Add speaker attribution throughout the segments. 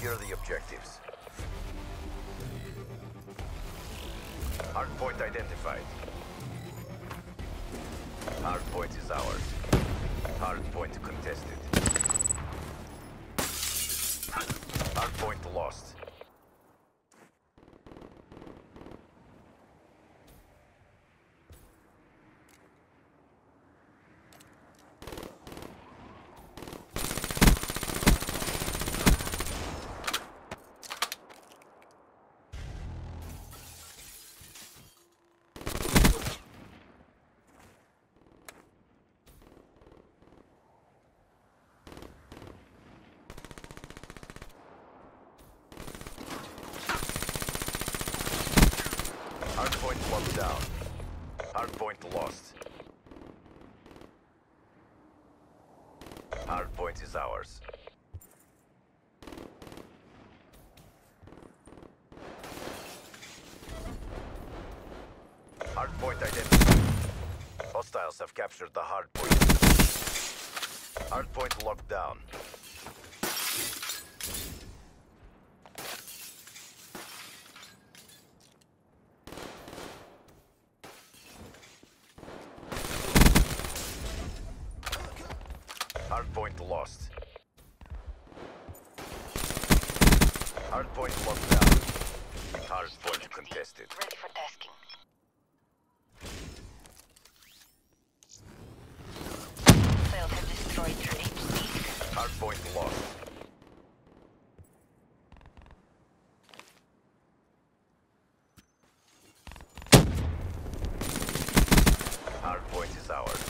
Speaker 1: Secure the objectives. Hardpoint identified. Hardpoint is ours. Hardpoint contested. Hardpoint lost. Hardpoint locked down. Hardpoint lost. Hardpoint is ours. Hardpoint identified. Hostiles have captured the hardpoint. Hardpoint locked down. Hardpoint lost. Hardpoint locked down. Hardpoint contested.
Speaker 2: Ready for tasking. Failed have destroyed your HC.
Speaker 1: Hardpoint lost. Hardpoint is ours.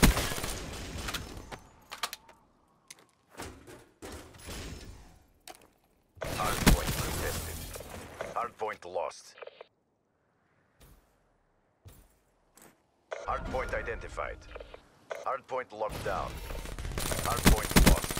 Speaker 1: Hardpoint contested. Hardpoint lost. Hardpoint identified. Hardpoint locked down. Hardpoint lost.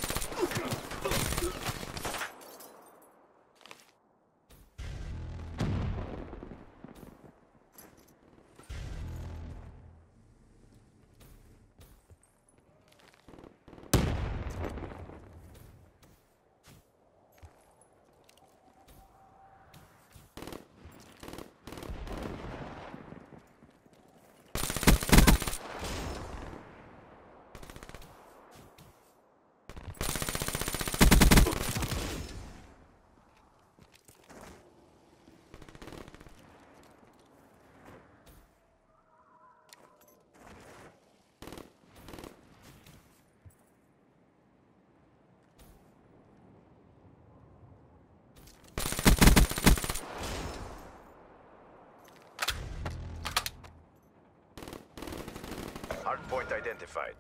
Speaker 1: Hardpoint identified.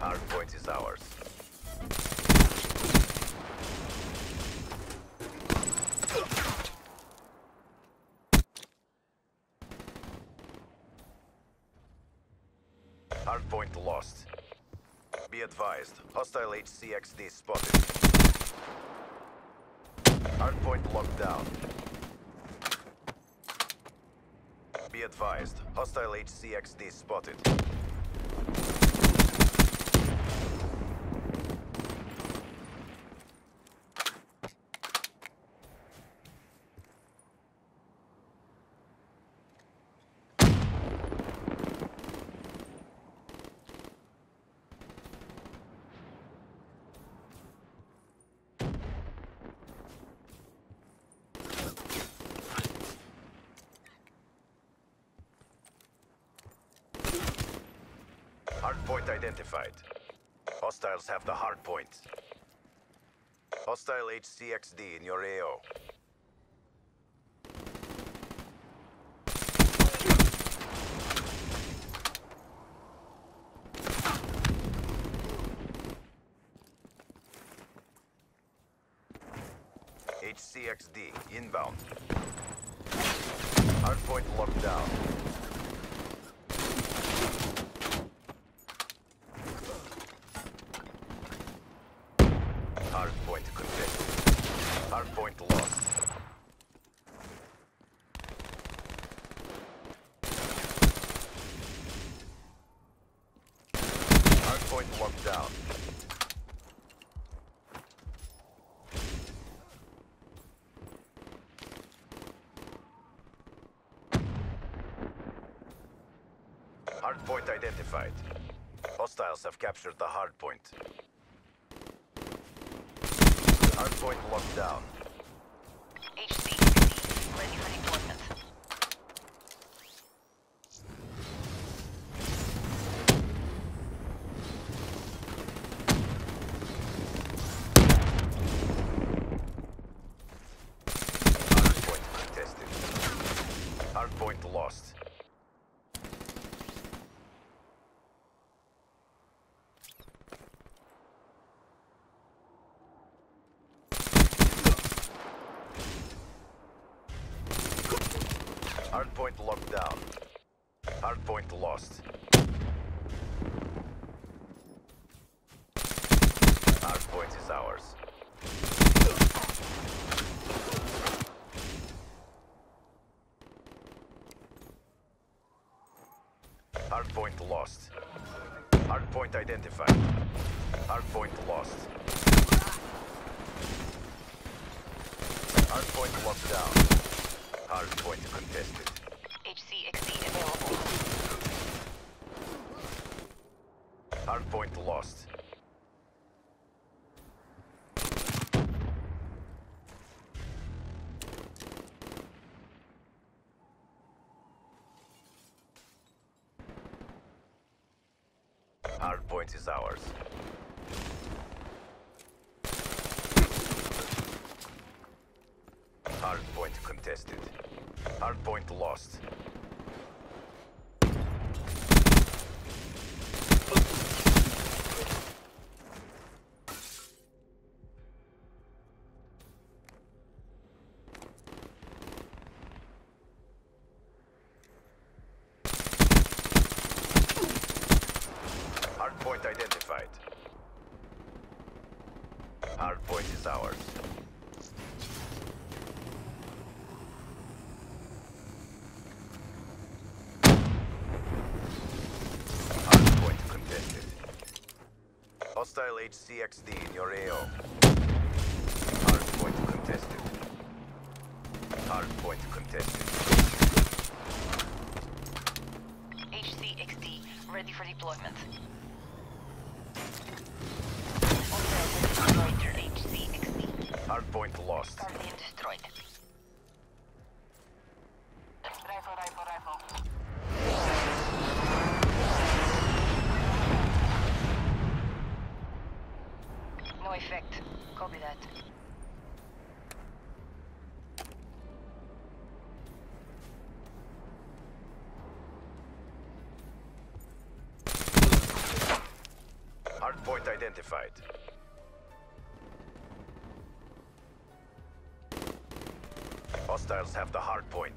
Speaker 1: Hardpoint is ours. Hardpoint lost. Be advised, hostile HCXD spotted. Hardpoint locked down. Be advised, hostile HCXD spotted. Hardpoint identified. Hostiles have the hard hardpoint. Hostile HCXD in your AO. HCXD inbound. Hardpoint locked down. point locked down. Hardpoint identified. Hostiles have captured the hardpoint. Hardpoint locked down. Hardpoint lost. Hardpoint locked down. Hardpoint lost. Hardpoint is ours. Hardpoint lost. Hardpoint identified. Hardpoint lost. Hardpoint locked down. Hardpoint contested.
Speaker 2: HCXD available.
Speaker 1: Hardpoint lost. Hardpoint is ours. Hardpoint contested. Hardpoint lost. Hardpoint identified. Hardpoint is ours. Hardpoint contested. Hostile HCXD in your AO. Hardpoint contested. Hardpoint contested.
Speaker 2: HCXD ready for deployment. Hostile has destroyed HCXD.
Speaker 1: Hardpoint lost. Identified. Hostiles have the hardpoint.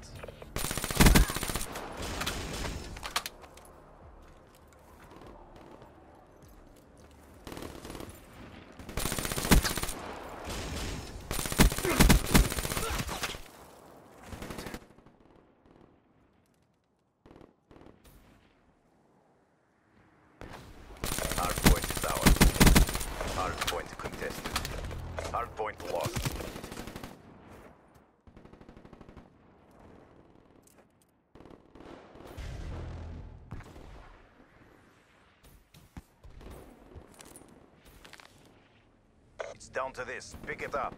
Speaker 1: Hardpoint is ours. Hardpoint contested. Hardpoint lost. It's down to this. Pick it up.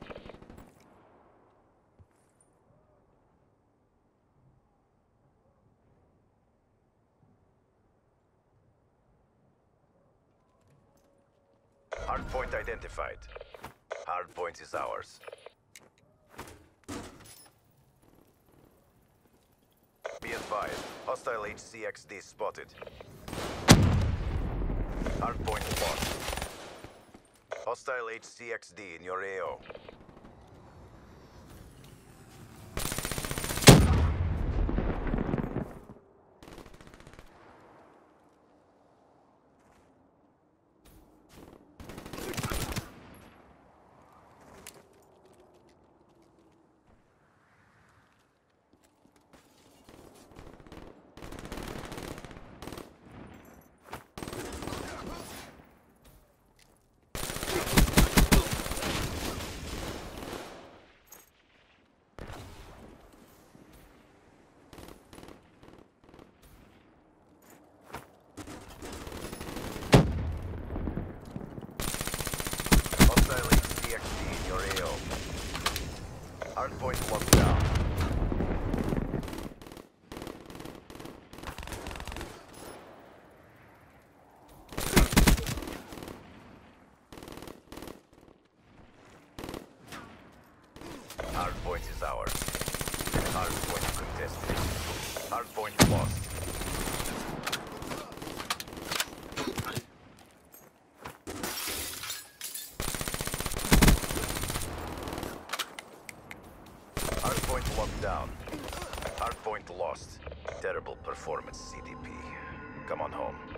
Speaker 1: Hardpoint identified. Hardpoint is ours. Be advised, hostile HCXD spotted. Hardpoint lost. Hostile HCXD in your AO. Hardpoint locked down. Hardpoint is ours. Hardpoint contested. Hardpoint lost. Hardpoint locked down. Hardpoint lost. Terrible performance, CDP. Come on home.